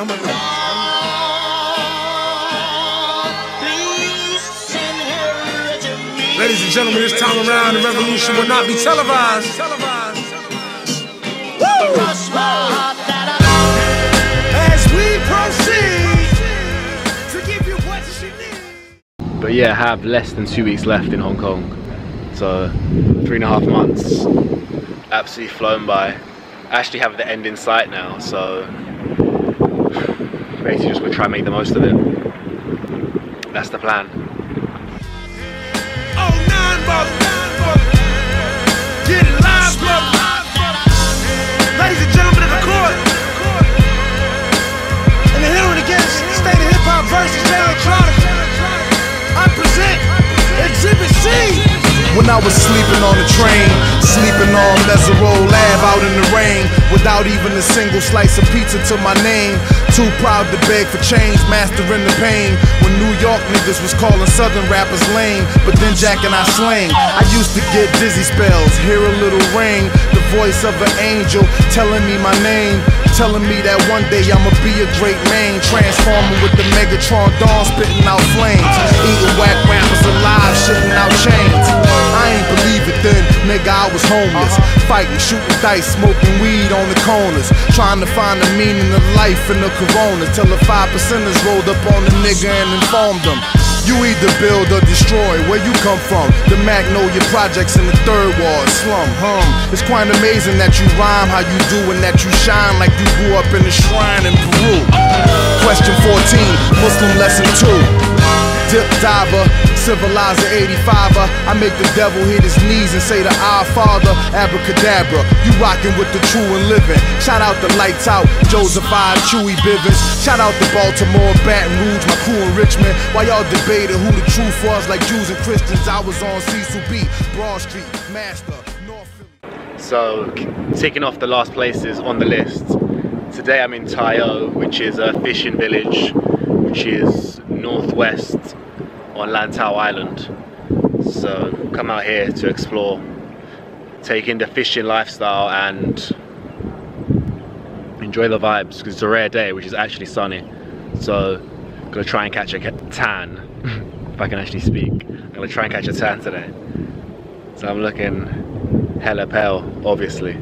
Ladies and gentlemen, this time around the revolution will not be televised. But yeah, I have less than two weeks left in Hong Kong. So three and a half months, absolutely flown by. I actually have the end in sight now, so basically just gonna try and make the most of it. That's the plan. Oh. Ladies and gentlemen of the court. And the against state of hip hop versus. I present Exhibit C. When I was sleeping on the train, sleeping on Mesero Lab out in the rain, without even a single slice of pizza to my name. Too proud to beg for change, mastering the pain. When New York niggas was calling Southern rappers lame, but then Jack and I slang. I used to get dizzy spells, hear a little ring, the voice of an angel telling me my name. Telling me that one day I'ma be a great man, transforming with the Megatron dawn, spitting out flames, eating whack rappers alive, shitting out chains. I ain't believe it then, nigga, I was homeless, fighting, shooting dice, smoking weed on the corners, trying to find the meaning of life in the corona. Till the five percenters rolled up on the nigga and informed them. You either build or destroy. Where you come from? The Magnolia Projects in the third ward slum. Hum. It's quite amazing that you rhyme how you do and that you shine like you grew up in a shrine in Peru. Question 14, Muslim lesson 2. Dip diver, civilizer 85er. I make the devil hit his knees and say to our father, abracadabra. You rockin' with the true and living. Shout out the lights out, Joseph I, Chewy Bivens. Shout out to Baltimore, Baton Rouge, my crew in Richmond. While y'all debated who the truth was, like Jews and Christians, I was on Cecil B, Broad Street, Master, North Philly. So, taking off the last places on the list. Today I'm in Tai O, which is a fishing village, which is northwest on Lantau Island. So, come out here to explore, take in the fishing lifestyle and enjoy the vibes because it's a rare day, which is actually sunny. So, I'm gonna try and catch a tan, if I can actually speak. I'm gonna try and catch a tan today. So I'm looking hella pale, obviously.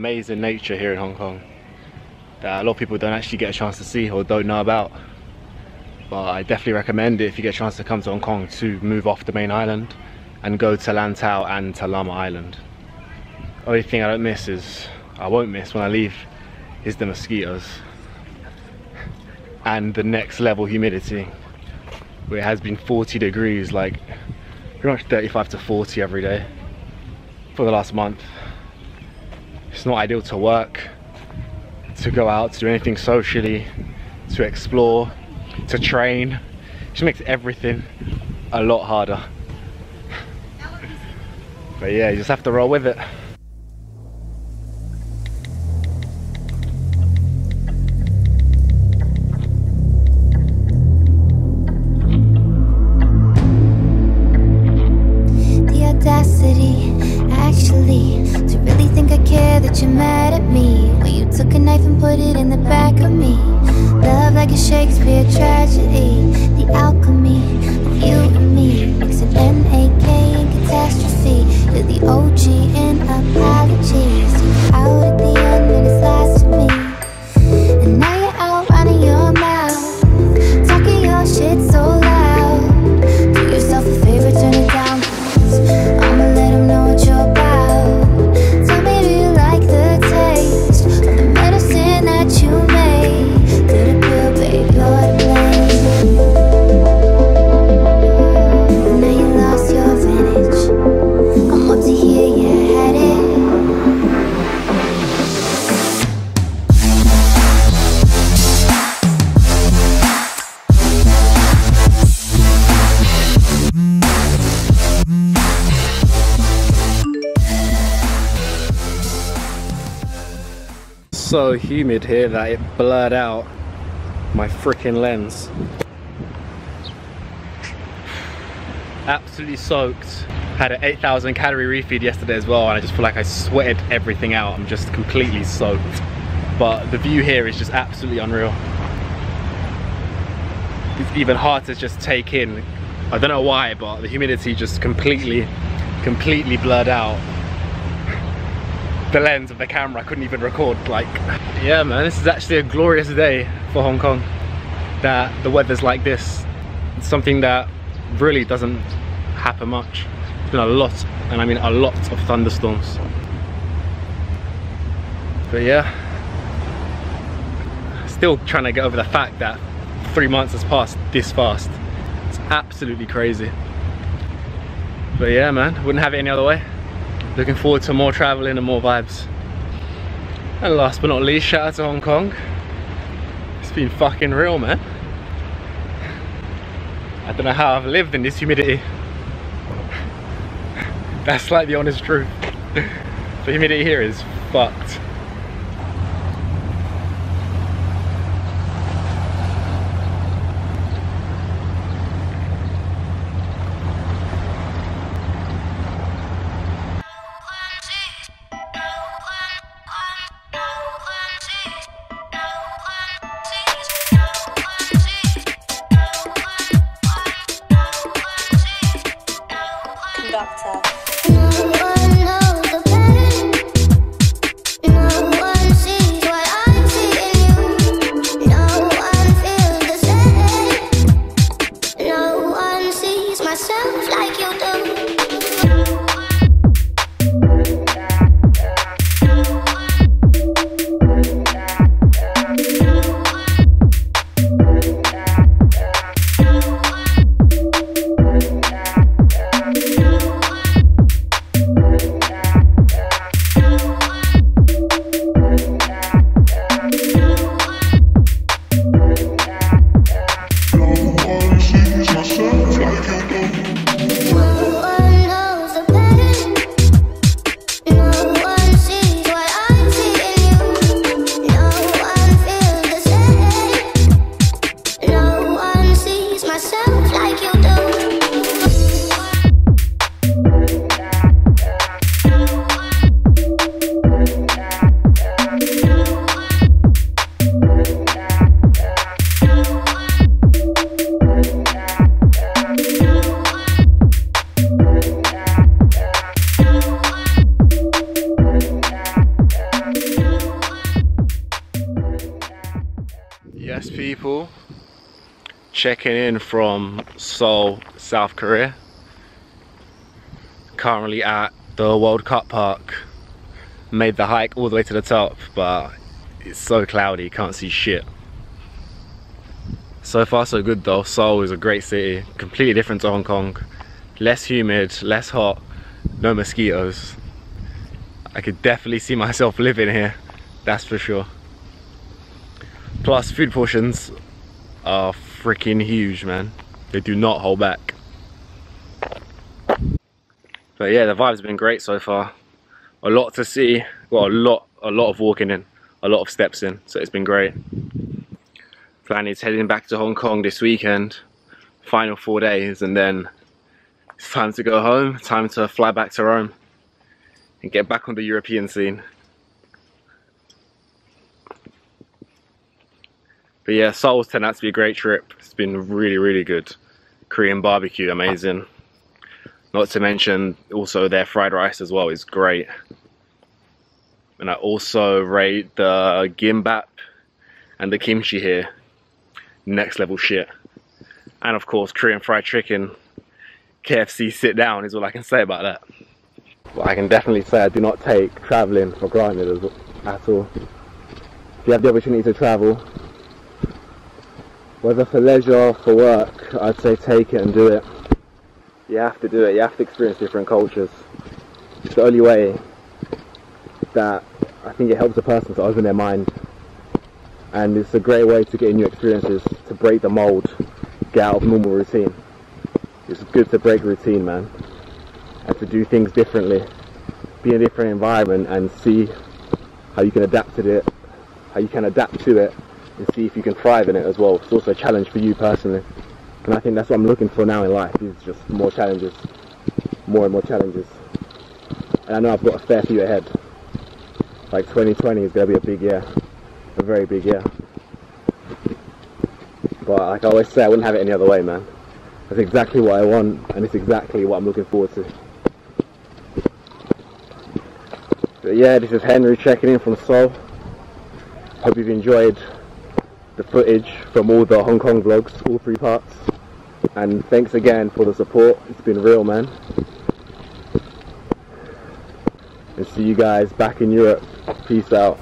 Amazing nature here in Hong Kong that a lot of people don't actually get a chance to see or don't know about. But I definitely recommend it if you get a chance to come to Hong Kong to move off the main island and go to Lantau and to Lamma Island. Only thing I don't miss is, I won't miss when I leave, is the mosquitoes and the next level humidity where it has been 40 degrees like pretty much 35 to 40 every day for the last month it's not ideal to work, to go out, to do anything socially, to explore, to train. It just makes everything a lot harder. But yeah, you just have to roll with it. A Shakespeare tragedy. The alchemy so humid here that it blurred out my freaking lens. Absolutely soaked. Had an 8,000 calorie refeed yesterday as well and I just feel like I sweated everything out. I'm just completely soaked. But the view here is just absolutely unreal. It's even hard to just take in. I don't know why, but the humidity just completely, completely blurred out the lens of the camera. I couldn't even record like, yeah man, this is actually a glorious day for Hong Kong. That the weather's like this. It's something that really doesn't happen much. It's been a lot, and I mean a lot of thunderstorms. But yeah, still trying to get over the fact that three months has passed this fast. It's absolutely crazy. But yeah man, wouldn't have it any other way. Looking forward to more traveling and more vibes. And last but not least, shout out to Hong Kong. It's been fucking real, man. I don't know how I've lived in this humidity. That's like the honest truth. the humidity here is fucked. Checking in from Seoul, South Korea. Currently at the World Cup Park. Made the hike all the way to the top, but it's so cloudy, can't see shit. So far so good though, Seoul is a great city, completely different to Hong Kong. Less humid, less hot, no mosquitoes. I could definitely see myself living here, that's for sure. Plus food portions are freaking huge, man. They do not hold back. But yeah, the vibe's been great so far. A lot to see, well, a lot, a lot of walking in, a lot of steps in, so it's been great. Planning is heading back to Hong Kong this weekend, final four days, and then it's time to go home, time to fly back to Rome and get back on the European scene. But yeah, Seoul's turned out to be a great trip. It's been really, really good. Korean barbecue, amazing. Not to mention also their fried rice as well is great. And I also rate the gimbap and the kimchi here. Next level shit. And of course, Korean fried chicken. KFC sit down is all I can say about that. But I can definitely say I do not take traveling for granted at all. If you have the opportunity to travel, whether for leisure or for work, I'd say take it and do it. You have to do it, you have to experience different cultures. It's the only way that I think it helps a person to open their mind. And it's a great way to get new experiences, to break the mold, get out of normal routine. It's good to break routine, man. And to do things differently. Be in a different environment and see how you can adapt to it how you can adapt to it and see if you can thrive in it as well. It's also a challenge for you personally. And I think that's what I'm looking for now in life is just more challenges. More and more challenges. And I know I've got a fair few ahead. Like 2020 is going to be a big year. A very big year. But like I always say, I wouldn't have it any other way, man. That's exactly what I want, and it's exactly what I'm looking forward to. But yeah, this is Henry checking in from Seoul. Hope you've enjoyed the footage from all the Hong Kong vlogs, all three parts. And thanks again for the support. It's been real, man. And see you guys back in Europe. Peace out.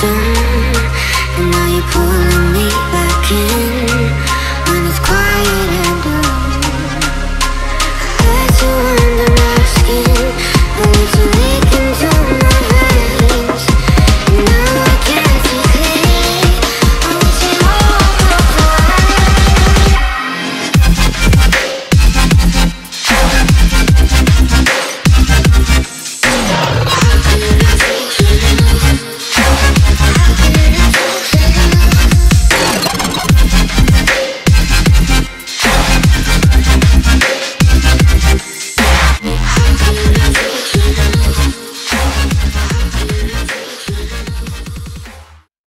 And now you're pulling me back in.